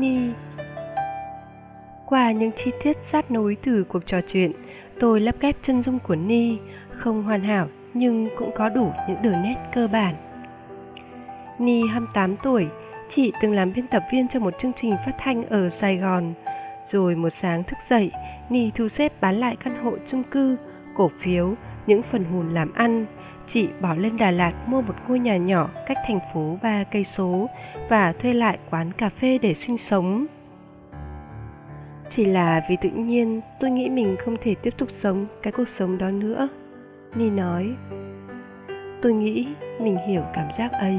Ni Qua những chi tiết sát nối từ cuộc trò chuyện, Tôi lắp ghép chân dung của Ni, Không hoàn hảo nhưng cũng có đủ những đường nét cơ bản. Ni 28 tuổi, Chị từng làm biên tập viên cho một chương trình phát thanh ở Sài Gòn. Rồi một sáng thức dậy, Ni thu xếp bán lại căn hộ chung cư, Cổ phiếu, Những phần hùn làm ăn chị bỏ lên Đà Lạt mua một ngôi nhà nhỏ cách thành phố 3 cây số và thuê lại quán cà phê để sinh sống. Chỉ là vì tự nhiên tôi nghĩ mình không thể tiếp tục sống cái cuộc sống đó nữa. Ni nói, tôi nghĩ mình hiểu cảm giác ấy.